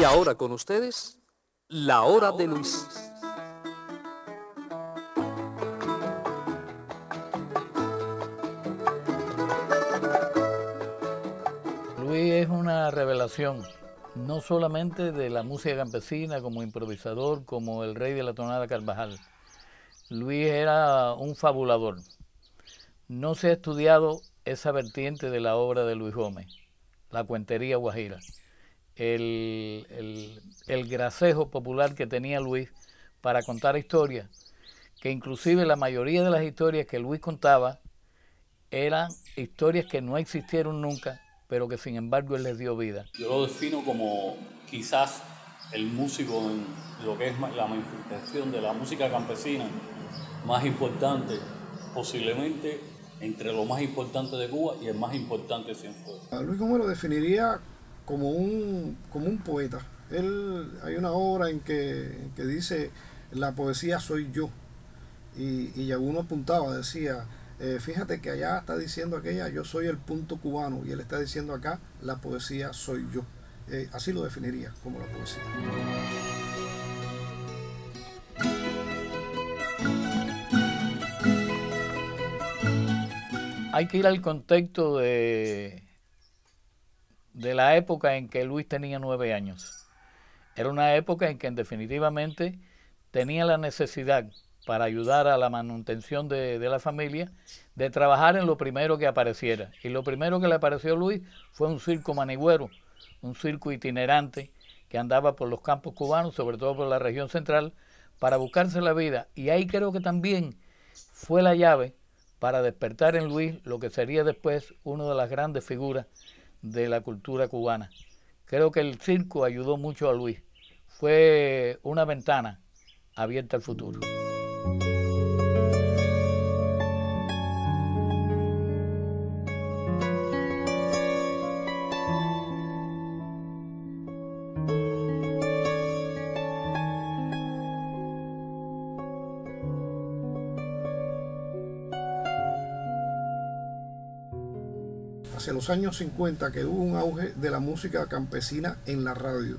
Y ahora con ustedes, la hora de Luis. Luis es una revelación, no solamente de la música campesina como improvisador, como el rey de la tonada Carvajal. Luis era un fabulador. No se ha estudiado esa vertiente de la obra de Luis Gómez, la cuentería guajira el, el, gracejo popular que tenía Luis para contar historias, que inclusive la mayoría de las historias que Luis contaba eran historias que no existieron nunca, pero que sin embargo él les dio vida. Yo lo defino como quizás el músico en lo que es la manifestación de la música campesina más importante, posiblemente entre lo más importante de Cuba y el más importante de Cienfuegos. Luis ¿cómo lo definiría como un, como un poeta. Él, hay una obra en que, dice, la poesía soy yo. Y, y uno apuntaba, decía, eh, fíjate que allá está diciendo aquella, yo soy el punto cubano, y él está diciendo acá, la poesía soy yo. Eh, así lo definiría como la poesía. Hay que ir al contexto de de la época en que Luis tenía nueve años. Era una época en que definitivamente tenía la necesidad para ayudar a la manutención de, la familia, de trabajar en lo primero que apareciera. Y lo primero que le apareció a Luis fue un circo manigüero, un circo itinerante que andaba por los campos cubanos, sobre todo por la región central, para buscarse la vida. Y ahí creo que también fue la llave para despertar en Luis lo que sería después una de las grandes figuras de la cultura cubana. Creo que el circo ayudó mucho a Luis. Fue una ventana abierta al futuro. Hacia los años 50 que hubo un auge de la música campesina en la radio.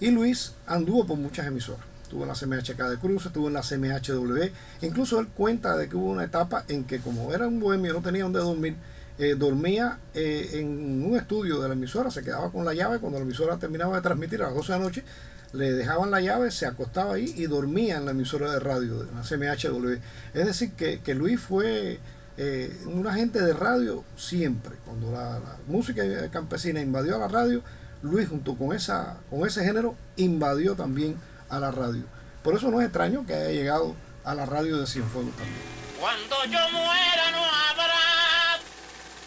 Y Luis anduvo por muchas emisoras. Estuvo en la CMHK de Cruz, estuvo en la CMHW. Incluso él cuenta de que hubo una etapa en que como era un bohemio, no tenía donde dormir, eh, dormía eh, en un estudio de la emisora, se quedaba con la llave, cuando la emisora terminaba de transmitir a las 12 de la noche, le dejaban la llave, se acostaba ahí y dormía en la emisora de radio, de la CMHW. Es decir, que, que Luis fue eh, un agente de radio siempre. Cuando la, música campesina invadió a la radio, Luis junto con, esa, con ese género invadió también a la radio. Por eso no es extraño que haya llegado a la radio de Cienfuegos también. Cuando yo muera no habrá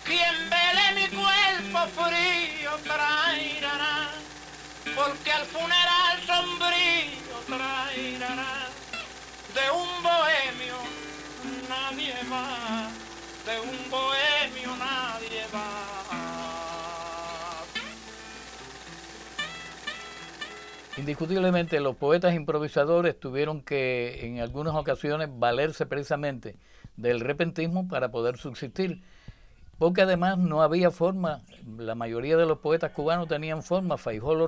quien vele mi cuerpo frío traerá, porque al funeral sombrío traerá de un bohemio nadie va de un bohemio nadie va. Indiscutiblemente los poetas improvisadores tuvieron que en algunas ocasiones valerse precisamente del repentismo para poder subsistir, porque además no había forma, la mayoría de los poetas cubanos tenían forma, Faijó lo,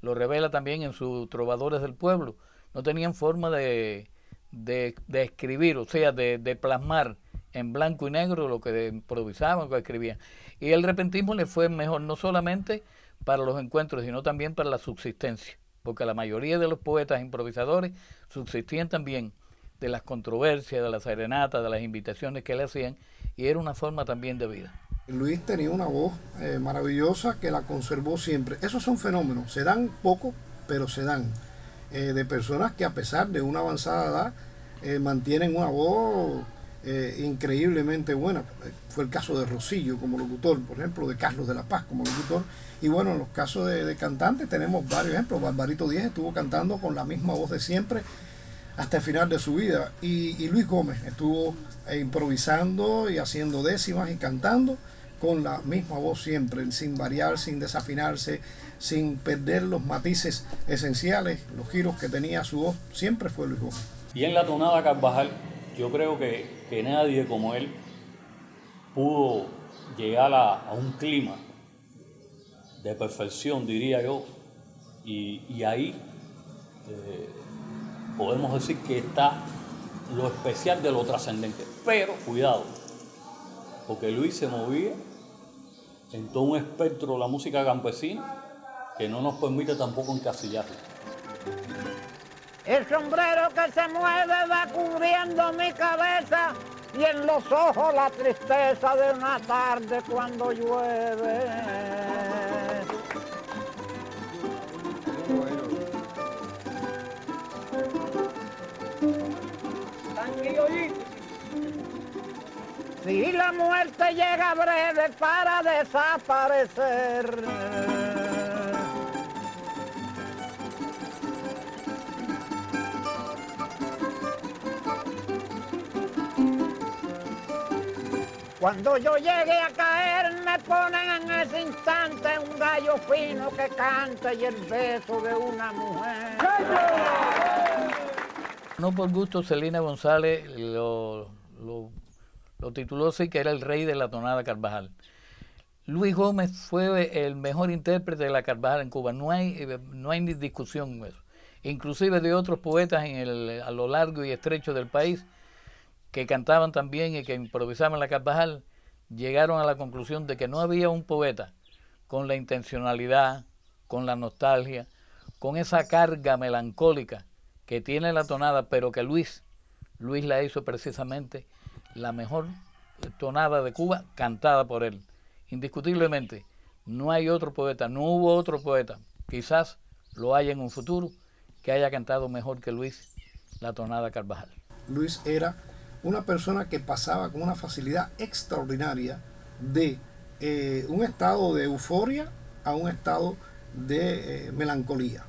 lo revela también en sus Trovadores del Pueblo, no tenían forma de, de, escribir, o sea, de, de plasmar en blanco y negro lo que improvisaban, lo que escribían. Y el repentismo le fue mejor no solamente para los encuentros, sino también para la subsistencia, porque la mayoría de los poetas improvisadores subsistían también de las controversias, de las serenatas, de las invitaciones que le hacían, y era una forma también de vida. Luis tenía una voz eh, maravillosa que la conservó siempre. Esos son fenómenos, se dan poco, pero se dan. Eh, de personas que a pesar de una avanzada edad eh, mantienen una voz eh, increíblemente buena. Fue el caso de Rosillo como locutor, por ejemplo, de Carlos de la Paz como locutor. Y bueno, en los casos de, cantantes tenemos varios ejemplos. Barbarito Díez estuvo cantando con la misma voz de siempre hasta el final de su vida. Y, Luis Gómez estuvo improvisando y haciendo décimas y cantando con la misma voz siempre, sin variar, sin desafinarse, sin perder los matices esenciales, los giros que tenía su voz, siempre fue Luis Gómez. Y en la tonada Carvajal yo creo que, nadie como él pudo llegar a, un clima de perfección, diría yo, Y, ahí eh, podemos decir que está lo especial de lo trascendente. Pero cuidado, porque Luis se movía en todo un espectro de la música campesina que no nos permite tampoco encasillarlo. El sombrero que se mueve va cubriendo mi cabeza y en los ojos la tristeza de una tarde cuando llueve. Si la muerte llega breve para desaparecer. Cuando yo llegue a caer me ponen en ese instante un gallo fino que canta y el beso de una mujer. No por gusto Celina González lo, lo, tituló así que era el rey de la tonada Carvajal. Luis Gómez fue el mejor intérprete de la Carvajal en Cuba. No hay, no hay ni discusión eso. Inclusive de otros poetas en el, a lo largo y estrecho del país que cantaban también y que improvisaban la Carvajal, llegaron a la conclusión de que no había un poeta con la intencionalidad, con la nostalgia, con esa carga melancólica que tiene la tonada, pero que Luis, Luis la hizo precisamente la mejor tonada de Cuba cantada por él. Indiscutiblemente, no hay otro poeta, no hubo otro poeta, quizás lo haya en un futuro, que haya cantado mejor que Luis la tonada Carvajal. Luis era una persona que pasaba con una facilidad extraordinaria de eh, un estado de euforia a un estado de eh, melancolía.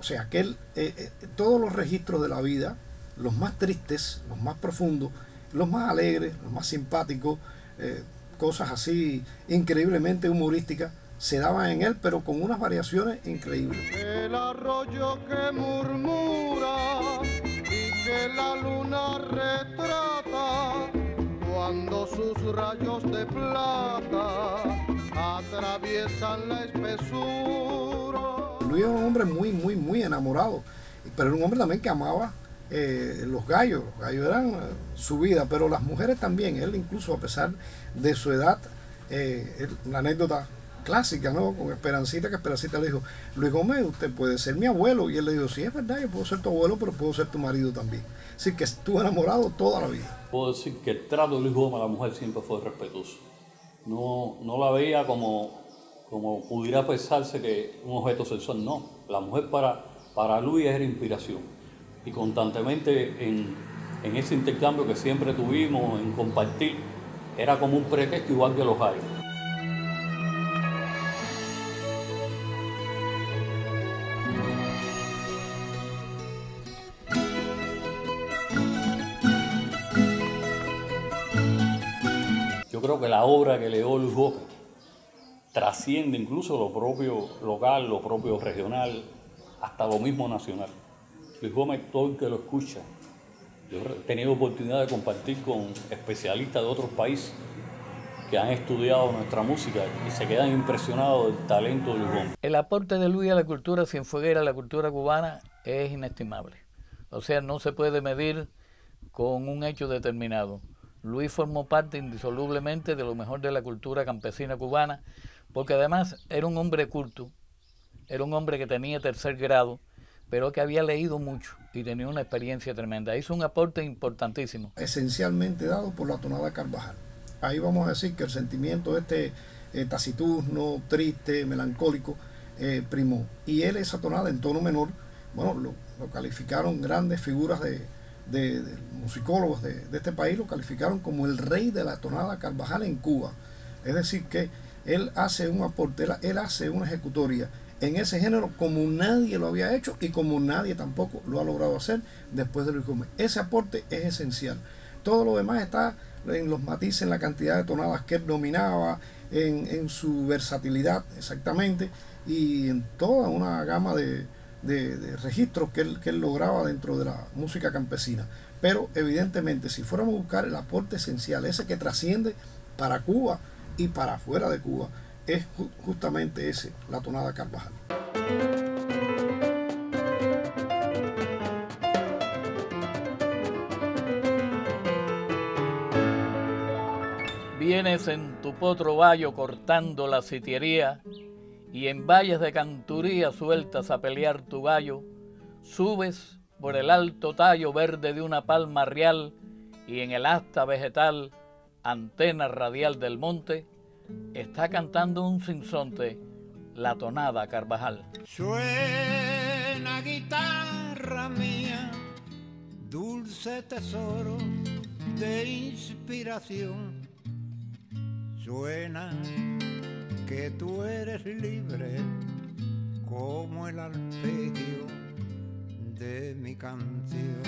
O sea, que eh, todos los registros de la vida, los más tristes, los más profundos, los más alegres, los más simpáticos, cosas así increíblemente humorísticas, se daban en él, pero con unas variaciones increíbles. El arroyo que murmura que la luna rayos de plata atraviesan la espesura. Luis era un hombre muy, muy, muy enamorado, pero era un hombre también que amaba eh, los gallos. Los gallos eran eh, su vida, pero las mujeres también. Él incluso a pesar de su edad, eh, anécdota clásica, ¿no? Con Esperancita, que Esperancita le dijo, Luis Gómez, usted puede ser mi abuelo. Y él le dijo, sí, es verdad, yo puedo ser tu abuelo, pero puedo ser tu marido también. Así que estuvo enamorado toda la vida. Puedo decir que el trato de Luis Gómez a la mujer siempre fue respetuoso. No, no la veía como, como pudiera pensarse que un objeto sexual, no. La mujer para, para Luis era inspiración. Y constantemente en, en ese intercambio que siempre tuvimos, en compartir, era como un pretexto igual que los hay. Creo que la obra que leó Luis Gómez trasciende incluso lo propio local, lo propio regional, hasta lo mismo nacional. Luis Gómez, todo el que lo escucha, yo he tenido oportunidad de compartir con especialistas de otros países que han estudiado nuestra música y se quedan impresionados del talento de Luis Gómez. El aporte de Luis a la cultura cienfueguera, a la cultura cubana, es inestimable. O sea, no se puede medir con un hecho determinado. Luis formó parte indisolublemente de lo mejor de la cultura campesina cubana, porque además era un hombre culto, era un hombre que tenía tercer grado, pero que había leído mucho y tenía una experiencia tremenda. Hizo un aporte importantísimo. Esencialmente dado por la tonada Carvajal. Ahí vamos a decir que el sentimiento este eh, taciturno, triste, melancólico, eh, primó. Y él esa tonada en tono menor, bueno, lo calificaron grandes figuras de, de, musicólogos de, este país lo calificaron como el rey de la tonada Carvajal en Cuba. Es decir, que él hace un aporte, él, hace una ejecutoria en ese género como nadie lo había hecho y como nadie tampoco lo ha logrado hacer después de Luis Gómez. Ese aporte es esencial. Todo lo demás está en los matices, en la cantidad de tonadas que él dominaba, en su versatilidad exactamente y en toda una gama de, registros que él, que él lograba dentro de la música campesina. Pero evidentemente, si fuéramos a buscar el aporte esencial, ese que trasciende para Cuba y para afuera de Cuba, es justamente ese, la tonada Carvajal. Vienes en tu potro vallo cortando la sitiería y en valles de canturía sueltas a pelear tu gallo. Subes por el alto tallo verde de una palma real y en el asta vegetal, antena radial del monte, está cantando un sinsonte, la tonada Carvajal. Suena guitarra mía, dulce tesoro de inspiración. Suena que tú eres libre como el arpegio de mi canción.